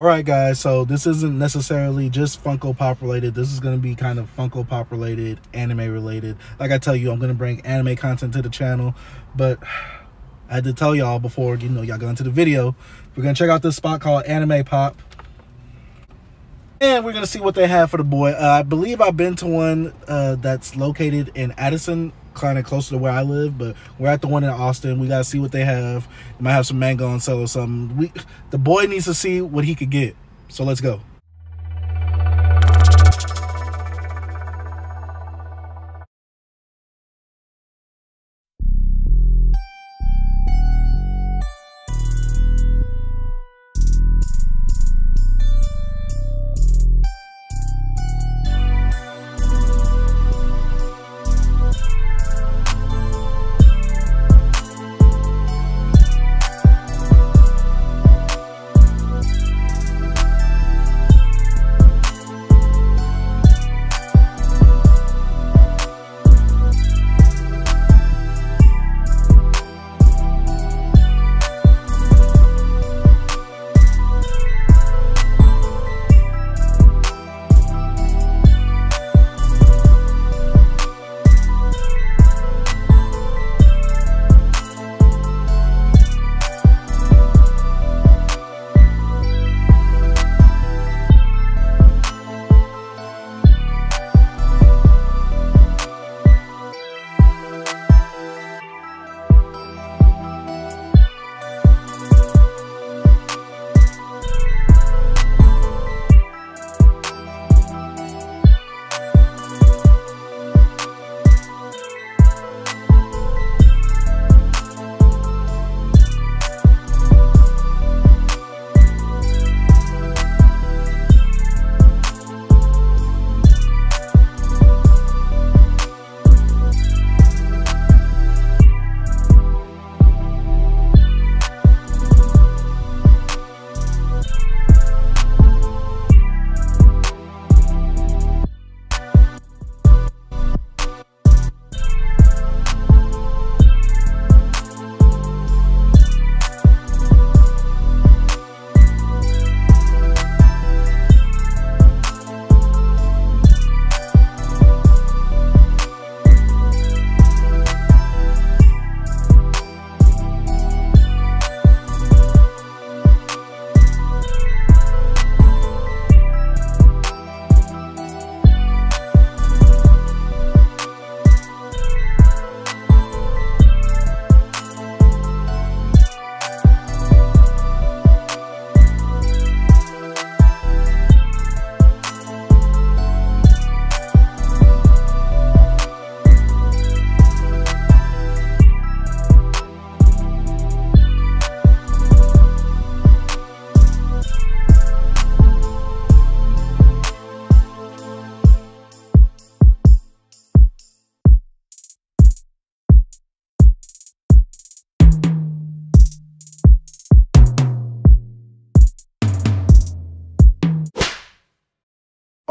All right, guys, so this isn't necessarily just Funko Pop related. This is going to be kind of Funko Pop related, anime related. Like I tell you, I'm going to bring anime content to the channel, but I had to tell y'all before, you know, y'all go into the video. We're going to check out this spot called Anime Pop. And we're going to see what they have for the boy. Uh, I believe I've been to one uh, that's located in Addison, kind of closer to where I live, but we're at the one in Austin. We gotta see what they have. We might have some manga on sale or something. We the boy needs to see what he could get. So let's go.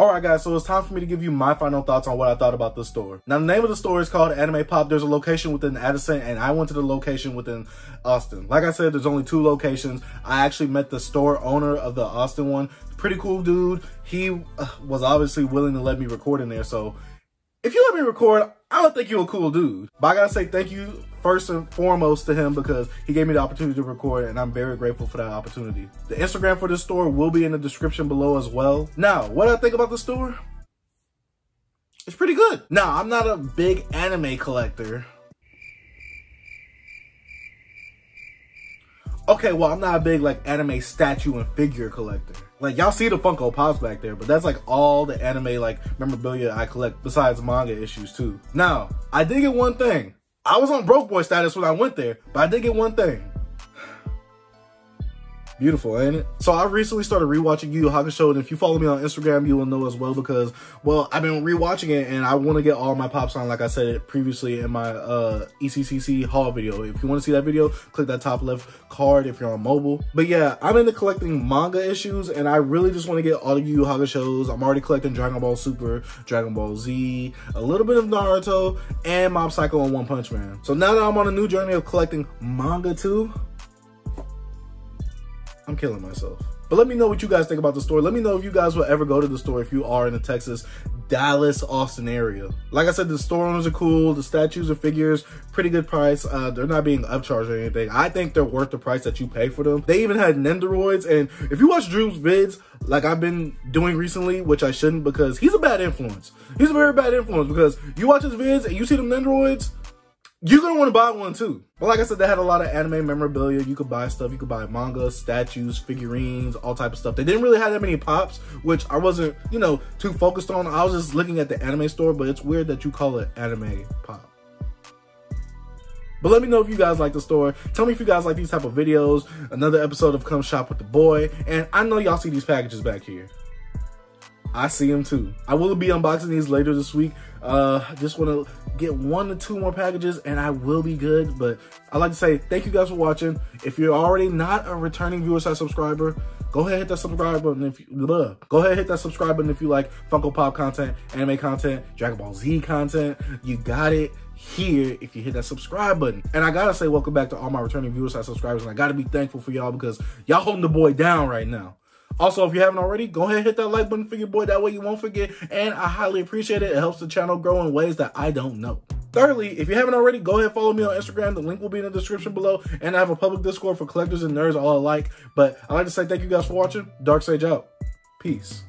Alright guys, so it's time for me to give you my final thoughts on what I thought about the store. Now the name of the store is called Anime Pop. There's a location within Addison and I went to the location within Austin. Like I said, there's only two locations. I actually met the store owner of the Austin one. Pretty cool dude. He uh, was obviously willing to let me record in there. So if you let me record, I don't think you're a cool dude. But I gotta say thank you first and foremost to him because he gave me the opportunity to record and I'm very grateful for that opportunity. The Instagram for this store will be in the description below as well. Now, what I think about the store? It's pretty good. Now, I'm not a big anime collector. Okay, well, I'm not a big like anime statue and figure collector. Like y'all see the Funko Pops back there, but that's like all the anime like memorabilia I collect besides manga issues too. Now, I did get one thing. I was on broke boy status when I went there, but I did get one thing. Beautiful, ain't it? So I recently started rewatching Yu Yu Hakusho, and if you follow me on Instagram, you will know as well because, well, I've been rewatching it, and I want to get all my pops on, like I said previously in my uh, ECCC haul video. If you want to see that video, click that top left card if you're on mobile. But yeah, I'm into collecting manga issues, and I really just want to get all the Yu Yu Hakushos. I'm already collecting Dragon Ball Super, Dragon Ball Z, a little bit of Naruto, and Mob Psycho and One Punch Man. So now that I'm on a new journey of collecting manga too, I'm killing myself. But let me know what you guys think about the store. Let me know if you guys will ever go to the store if you are in the Texas, Dallas, Austin area. Like I said, the store owners are cool. The statues and figures, pretty good price. Uh, they're not being upcharged or anything. I think they're worth the price that you pay for them. They even had Nendoroids. And if you watch Droobz vids, like I've been doing recently, which I shouldn't because he's a bad influence. He's a very bad influence because you watch his vids and you see them Nendoroids, you're gonna want to buy one too. But like I said, they had a lot of anime memorabilia. You could buy stuff. You could buy manga, statues, figurines, all type of stuff. They didn't really have that many pops, which I wasn't, you know, too focused on. I was just looking at the anime store, but it's weird that you call it anime pop. But let me know if you guys like the store. Tell me if you guys like these type of videos. Another episode of Come Shop with the Boi. And I know y'all see these packages back here. I see them too. I will be unboxing these later this week. Uh, just want to get one to two more packages and I will be good. But I'd like to say thank you guys for watching. If you're already not a returning viewer side subscriber, go ahead hit that subscribe button if you go ahead hit that subscribe button if you like Funko Pop content, anime content, Dragon Ball Z content. You got it here if you hit that subscribe button. And I gotta say welcome back to all my returning viewers side subscribers. And I gotta be thankful for y'all because y'all holding the boy down right now. Also, if you haven't already, go ahead and hit that like button for your boy. That way you won't forget. And I highly appreciate it. It helps the channel grow in ways that I don't know. Thirdly, if you haven't already, go ahead and follow me on Instagram. The link will be in the description below. And I have a public Discord for collectors and nerds all alike. But I'd like to say thank you guys for watching. Dark Sage out. Peace.